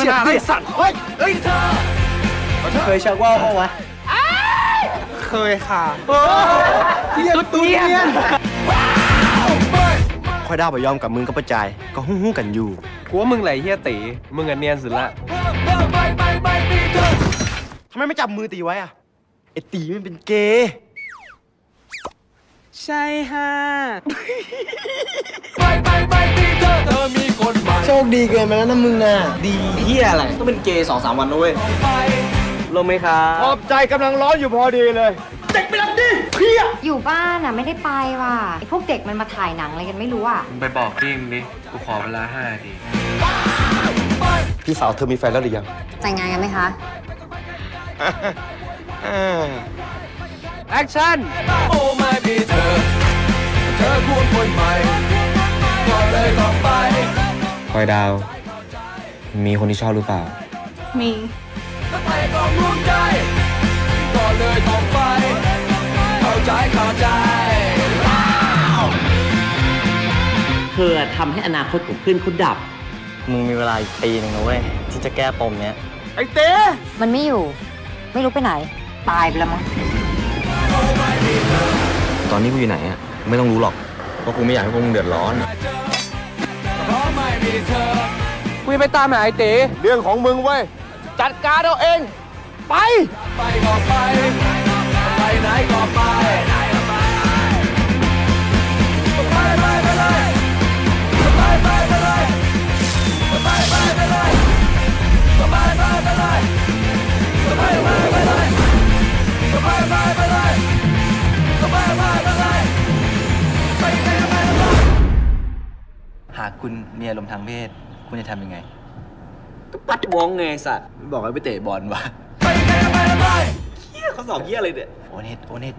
มานานไอ้สัตว์เฮ้ยเฮ้ยเคยชักว่าวเขาวะเคยค่ะเฮียตุ้เนียนคอยดาวไปยอมกับมึงก็ประจาย ก็หุ้งๆกันอยู่กูว่ามึงไหลเฮียตีมึงอันเนียนสุดละทำไมไม่จับมือตีไว้อะไอตีมันเป็นเกย์ใช่ฮะโช คดีเกินไปแล้วนะมึงน่ะดีเฮียอะไรต้องเป็นเกย์สองสามวันนะเว้ยลงไหมครับขอบใจกำลังร้อนอยู่พอดีเลยอยู่บ้านอะไม่ได้ไปว่ะไอพวกเด็กมันมาถ่ายหนังอะไรกันไม่รู้อะไปบอกพี่มึงดิกูขอเวลาห้านาทีพี่สาวเธอมีแฟนแล้วหรือยังแต่งงานกันไหมคะแอคชั่นคอ ยดาว มีคนที่ชอบหรือเปล่า มีเธอทำให้อนาคตของเพื่อนเขาดับ มึงมีเวลาอีกปีหนึ่งนะเว้ย ที่จะแก้ปมเนี้ยมันไม่อยู่ ไม่รู้ไปไหน ตายไปแล้วมั้ง ตอนนี้กูอยู่ไหนอะไม่ต้องรู้หรอก เพราะกูไม่อยากให้พวกมึงเดือดร้อน กูจะไปตามหาไอ้ตีเรื่องของมึงเว้ย จัดการเอาเอง ไปหาก คุณมีอารมณ์ทางเพศ คุณจะทำยังไงปัดวงไงสัตว์ บอกให้ไปเตะบอลวะเฮียเขาสอบเฮียอะไรเนี่ย โอเน็ตโอเน็ต